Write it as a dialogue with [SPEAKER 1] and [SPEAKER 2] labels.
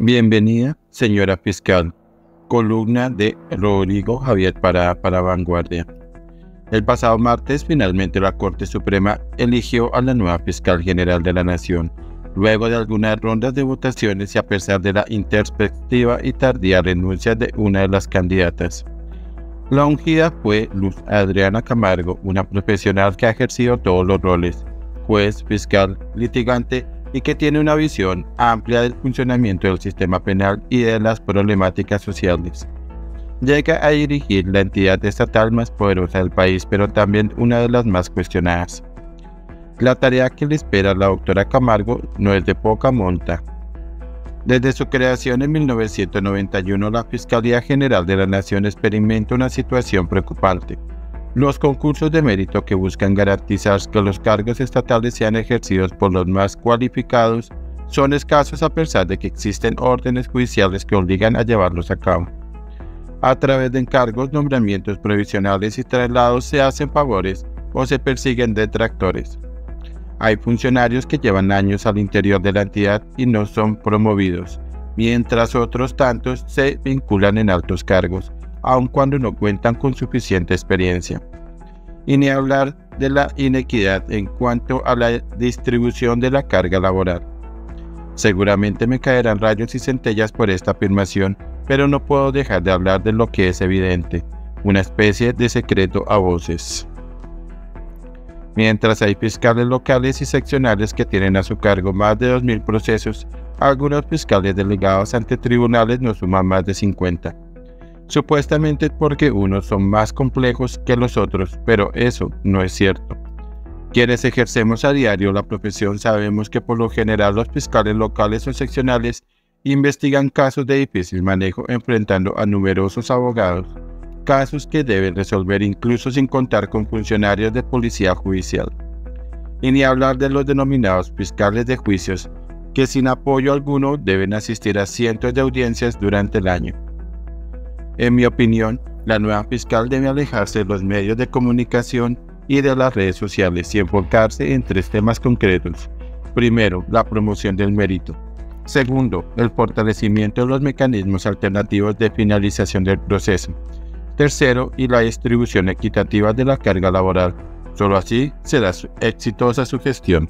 [SPEAKER 1] Bienvenida, señora fiscal. Columna de Rodrigo Javier para, para Vanguardia. El pasado martes, finalmente la Corte Suprema eligió a la nueva fiscal general de la Nación, luego de algunas rondas de votaciones y a pesar de la introspectiva y tardía renuncia de una de las candidatas. La ungida fue Luz Adriana Camargo, una profesional que ha ejercido todos los roles, juez, fiscal, litigante y que tiene una visión amplia del funcionamiento del sistema penal y de las problemáticas sociales. Llega a dirigir la entidad estatal más poderosa del país, pero también una de las más cuestionadas. La tarea que le espera a la doctora Camargo no es de poca monta. Desde su creación en 1991, la Fiscalía General de la Nación experimenta una situación preocupante los concursos de mérito que buscan garantizar que los cargos estatales sean ejercidos por los más cualificados son escasos a pesar de que existen órdenes judiciales que obligan a llevarlos a cabo. A través de encargos, nombramientos provisionales y traslados se hacen favores o se persiguen detractores. Hay funcionarios que llevan años al interior de la entidad y no son promovidos, mientras otros tantos se vinculan en altos cargos, aun cuando no cuentan con suficiente experiencia. Y ni hablar de la inequidad en cuanto a la distribución de la carga laboral. Seguramente me caerán rayos y centellas por esta afirmación, pero no puedo dejar de hablar de lo que es evidente, una especie de secreto a voces. Mientras hay fiscales locales y seccionales que tienen a su cargo más de 2.000 procesos, algunos fiscales delegados ante tribunales no suman más de 50 supuestamente porque unos son más complejos que los otros, pero eso no es cierto. Quienes ejercemos a diario la profesión sabemos que por lo general los fiscales locales o seccionales investigan casos de difícil manejo enfrentando a numerosos abogados, casos que deben resolver incluso sin contar con funcionarios de policía judicial. Y ni hablar de los denominados fiscales de juicios, que sin apoyo alguno deben asistir a cientos de audiencias durante el año. En mi opinión, la nueva fiscal debe alejarse de los medios de comunicación y de las redes sociales y enfocarse en tres temas concretos. Primero, la promoción del mérito. Segundo, el fortalecimiento de los mecanismos alternativos de finalización del proceso. Tercero, y la distribución equitativa de la carga laboral. Solo así será exitosa su gestión.